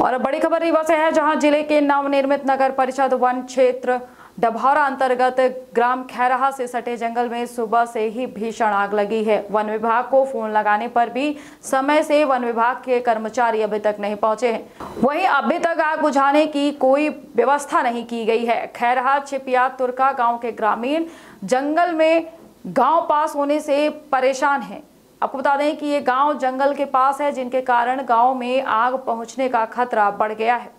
और बड़ी खबर रीवा से है, जहाँ ज़िले के नवनिर्मित नगर परिषद वन क्षेत्र डभौरा अंतर्गत ग्राम खैरहा से सटे जंगल में सुबह से ही भीषण आग लगी है। वन विभाग को फ़ोन लगाने पर भी समय से वन विभाग के कर्मचारी अभी तक नहीं पहुँचे हैं। वहीं अभी तक आग बुझाने की कोई व्यवस्था नहीं की गई है। खैरहा, छिपिया, तुर्का गाँव के ग्रामीण जंगल में गाँव पास होने से परेशान हैं। आपको बता दें कि ये गाँव जंगल के पास है, जिनके कारण गाँव में आग पहुँचने का खतरा बढ़ गया है।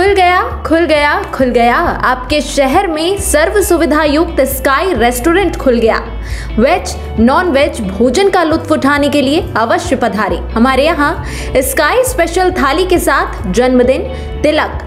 खुल गया खुल गया खुल गया। आपके शहर में सर्व सुविधा युक्त स्काई रेस्टोरेंट खुल गया। वेज नॉन वेज भोजन का लुत्फ उठाने के लिए अवश्य पधारें। हमारे यहाँ स्काई स्पेशल थाली के साथ जन्मदिन, तिलक।